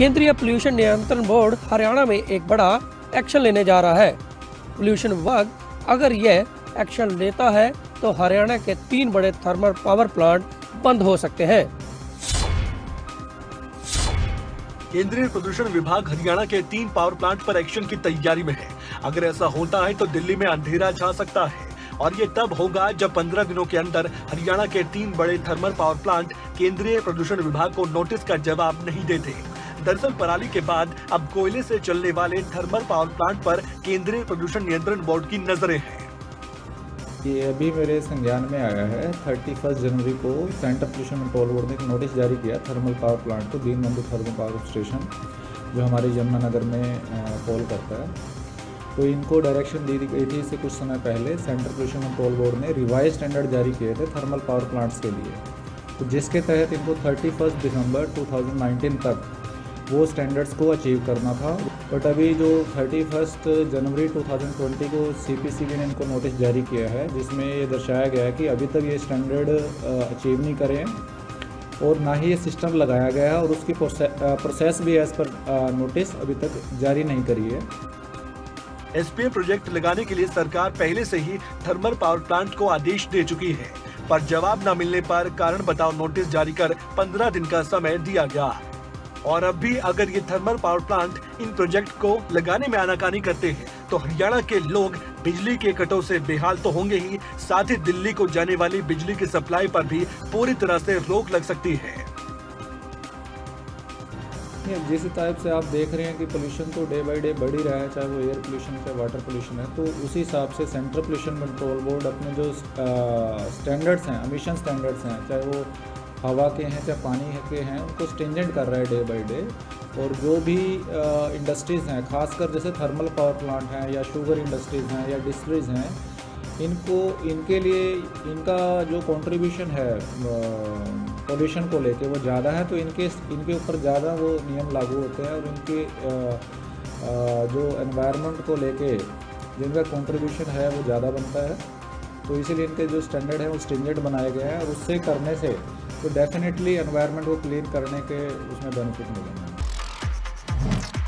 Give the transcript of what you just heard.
केंद्रीय पोल्यूशन नियंत्रण बोर्ड हरियाणा में एक बड़ा एक्शन लेने जा रहा है। पोल्यूशन विभाग अगर यह एक्शन लेता है तो हरियाणा के तीन बड़े थर्मल पावर प्लांट बंद हो सकते हैं। केंद्रीय प्रदूषण विभाग हरियाणा के तीन पावर प्लांट पर एक्शन की तैयारी में है। अगर ऐसा होता है तो दिल्ली में अंधेरा छा सकता है। और ये तब होगा जब 15 दिनों के अंदर हरियाणा के तीन बड़े थर्मल पावर प्लांट केंद्रीय प्रदूषण विभाग को नोटिस का जवाब नहीं देते। दरअसल पराली के बाद अब कोयले से चलने वाले थर्मल पावर प्लांट पर केंद्रीय प्रदूषण नियंत्रण बोर्ड की नज़रें हैं। ये अभी मेरे संज्ञान में आया है थर्टी फ़र्स्ट जनवरी को सेंटर पोल्यूशन कंट्रोल बोर्ड ने एक नोटिस जारी किया थर्मल पावर प्लांट को दीन बंधु थर्मल पावर स्टेशन जो हमारे यमुनानगर में कॉल करता है। तो इनको डायरेक्शन दी गई थी इससे कुछ समय पहले सेंटर पोल्यूशन कंट्रोल बोर्ड ने रिवाइज स्टैंडर्ड जारी किए थे थर्मल पावर प्लांट्स के लिए। तो जिसके तहत इनको थर्टी फ़र्स्ट दिसंबर 2019 तक वो स्टैंडर्ड्स को अचीव करना था। बट अभी जो थर्टी फ़र्स्ट जनवरी 2020 को सीपीसीबी ने इनको नोटिस जारी किया है, जिसमें ये दर्शाया गया है कि अभी तक ये स्टैंडर्ड अचीव नहीं करें और ना ही ये सिस्टम लगाया गया है और उसकी प्रोसेस भी एज पर नोटिस अभी तक जारी नहीं करी है। एसपीए प्रोजेक्ट लगाने के लिए सरकार पहले से ही थर्मल पावर प्लांट को आदेश दे चुकी है, पर जवाब न मिलने पर कारण बताओ नोटिस जारी कर 15 दिन का समय दिया गया। और अब भी अगर ये थर्मल पावर प्लांट इन प्रोजेक्ट को लगाने में आनाकानी करते हैं तो हरियाणा के लोग बिजली के कटों से बेहाल तो होंगे ही, साथ ही दिल्ली को जाने वाली बिजली की सप्लाई पर भी पूरी तरह से रोक लग सकती है। जिस टाइप से आप देख रहे हैं कि पोल्यूशन तो डे बाय डे बढ़ ही रहा है, चाहे वो एयर पोल्यूशन चाहे वाटर पोल्यूशन है तो उसी हिसाब से सेंट्रल पोल्यूशन कंट्रोल बोर्ड अपने जो स्टैंडर्ड्स हैं अमिशन स्टैंडर्ड्स हैं, चाहे वो हवा के हैं चाहे पानी के हैं, उनको स्टेंजेंट कर रहा है डे बाई डे और जो भी इंडस्ट्रीज़ हैं, खासकर जैसे थर्मल पावर प्लांट हैं या शुगर इंडस्ट्रीज़ हैं या डिस्ट्रीज़ हैं, इनको, इनके लिए, इनका जो कंट्रीब्यूशन है पोल्यूशन को लेके वो ज़्यादा है तो इनके इनके ऊपर ज़्यादा वो नियम लागू होते हैं और इनके जो एनवायरनमेंट को लेके जिनका कंट्रीब्यूशन है वो ज़्यादा बनता है। तो इसीलिए इनके जो स्टैंडर्ड है, वो स्टैंडर्ड बनाया गया है और उससे करने से तो डेफिनेटली एनवायरनमेंट को क्लीन करने के उसमें बेनिफिट मिलेंगे।